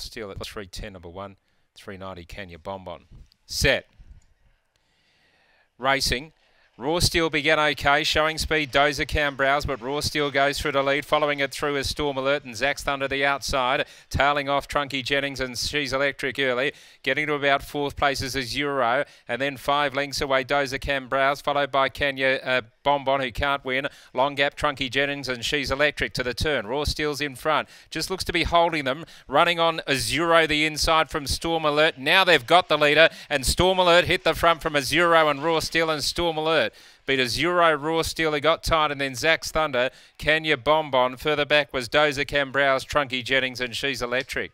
Steel at 310, number one. 390, Kenya Bonbon. Set. Racing. Raw Steel began okay, showing speed Dozer Cam Browse, but Raw Steel goes through the lead. Following it through is Storm Alert and Zach's Thunder the outside, tailing off Trunky Jennings and She's Electric early. Getting to about fourth places is Euro, and then five lengths away Dozer Cam Browse, followed by Kenya uh, Bonbon, who can't win. Long gap Trunky Jennings and She's Electric to the turn. Raw Steel's in front, just looks to be holding them. Running on Azuro the inside from Storm Alert. Now they've got the leader, and Storm Alert hit the front from Azuro and Raw Steel and Storm Alert. Beat Azuro, Raw Steel, he got tight, and then Zach's Thunder, Kenya Bonbon. Further back was Dozer Cambrow's Trunky Jennings, and she's electric.